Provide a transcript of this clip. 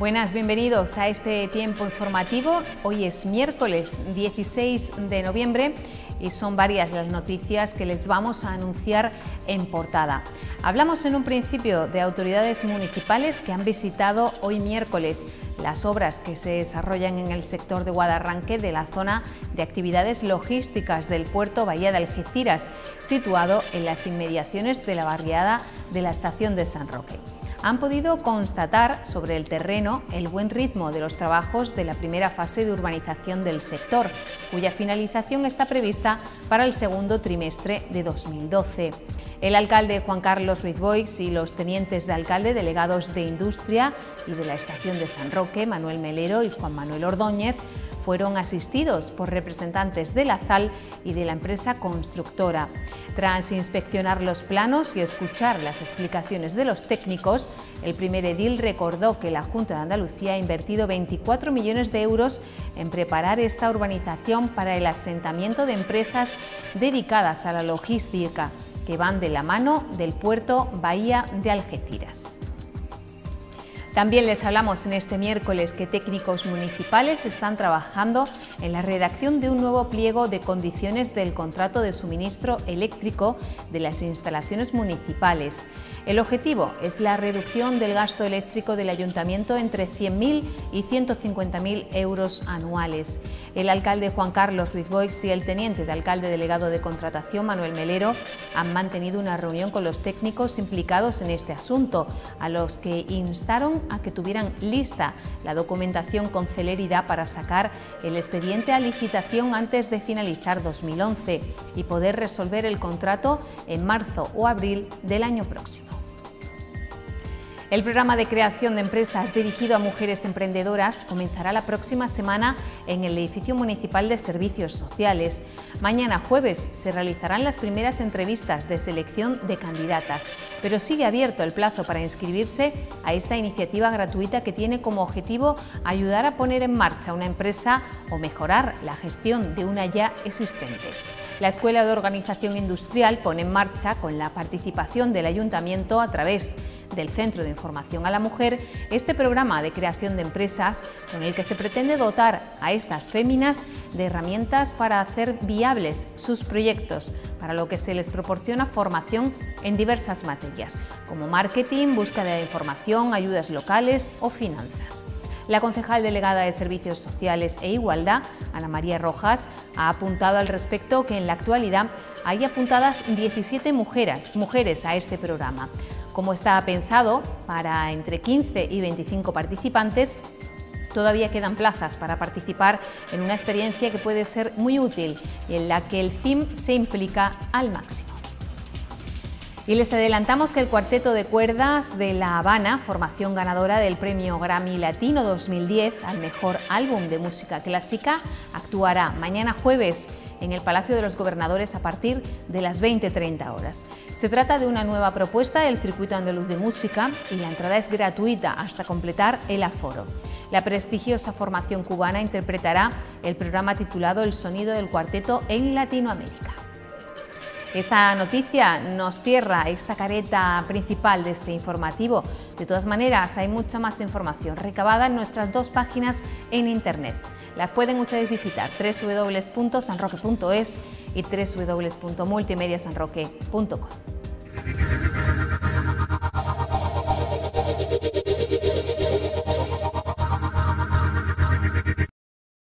Buenas, bienvenidos a este tiempo informativo. Hoy es miércoles 16 de noviembre y son varias las noticias que les vamos a anunciar en portada. Hablamos en un principio de autoridades municipales que han visitado hoy miércoles las obras que se desarrollan en el sector de Guadarranque de la zona de actividades logísticas del puerto Bahía de Algeciras, situado en las inmediaciones de la barriada de la estación de San Roque han podido constatar sobre el terreno el buen ritmo de los trabajos de la primera fase de urbanización del sector, cuya finalización está prevista para el segundo trimestre de 2012. El alcalde Juan Carlos Ruiz Boix y los tenientes de alcalde delegados de Industria y de la estación de San Roque, Manuel Melero y Juan Manuel Ordóñez, fueron asistidos por representantes de la ZAL y de la empresa constructora. Tras inspeccionar los planos y escuchar las explicaciones de los técnicos, el primer edil recordó que la Junta de Andalucía ha invertido 24 millones de euros en preparar esta urbanización para el asentamiento de empresas dedicadas a la logística, que van de la mano del puerto Bahía de Algeciras. También les hablamos en este miércoles que técnicos municipales están trabajando en la redacción de un nuevo pliego de condiciones del contrato de suministro eléctrico de las instalaciones municipales. El objetivo es la reducción del gasto eléctrico del ayuntamiento entre 100.000 y 150.000 euros anuales. El alcalde Juan Carlos Ruiz Boix y el teniente de alcalde delegado de contratación Manuel Melero han mantenido una reunión con los técnicos implicados en este asunto, a los que instaron a que tuvieran lista la documentación con celeridad para sacar el expediente a licitación antes de finalizar 2011 y poder resolver el contrato en marzo o abril del año próximo. El programa de creación de empresas dirigido a mujeres emprendedoras comenzará la próxima semana en el edificio municipal de servicios sociales. Mañana jueves se realizarán las primeras entrevistas de selección de candidatas, pero sigue abierto el plazo para inscribirse a esta iniciativa gratuita que tiene como objetivo ayudar a poner en marcha una empresa o mejorar la gestión de una ya existente. La Escuela de Organización Industrial pone en marcha, con la participación del Ayuntamiento a través del Centro de Información a la Mujer este programa de creación de empresas con el que se pretende dotar a estas féminas de herramientas para hacer viables sus proyectos, para lo que se les proporciona formación en diversas materias, como marketing, búsqueda de información, ayudas locales o finanzas. La concejal delegada de Servicios Sociales e Igualdad, Ana María Rojas, ha apuntado al respecto que en la actualidad hay apuntadas 17 mujeres, mujeres a este programa. Como está pensado para entre 15 y 25 participantes, todavía quedan plazas para participar en una experiencia que puede ser muy útil y en la que el CIM se implica al máximo. Y les adelantamos que el Cuarteto de Cuerdas de La Habana, formación ganadora del Premio Grammy Latino 2010 al Mejor Álbum de Música Clásica, actuará mañana jueves en el Palacio de los Gobernadores a partir de las 20.30 horas. Se trata de una nueva propuesta del Circuito Andaluz de Música y la entrada es gratuita hasta completar el aforo. La prestigiosa formación cubana interpretará el programa titulado El sonido del cuarteto en Latinoamérica. Esta noticia nos cierra esta careta principal de este informativo. De todas maneras, hay mucha más información recabada en nuestras dos páginas en Internet. Las pueden ustedes visitar www.sanroque.es y www.multimediasanroque.com.